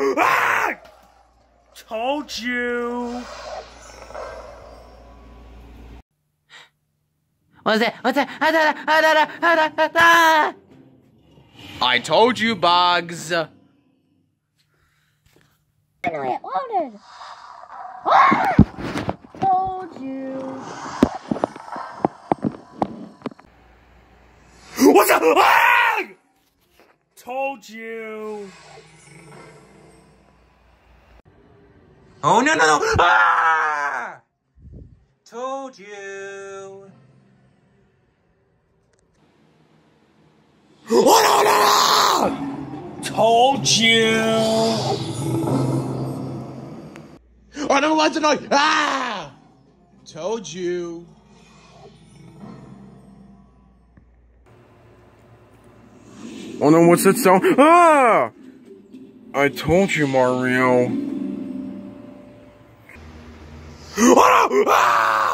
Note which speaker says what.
Speaker 1: no! Ah! Told you.
Speaker 2: What's that? What's that?
Speaker 3: I told you, Bugs.
Speaker 4: Finally, it loaded. Ah! Told you.
Speaker 1: What's up? Ah! Told you.
Speaker 3: Oh, no, no, no. Ah! Told you.
Speaker 1: Oh, no, no, no! Told you.
Speaker 3: I don't want to know. Ah! Told you.
Speaker 1: Oh no, what's that sound? Ah! I told you, Mario. Oh no! Ah!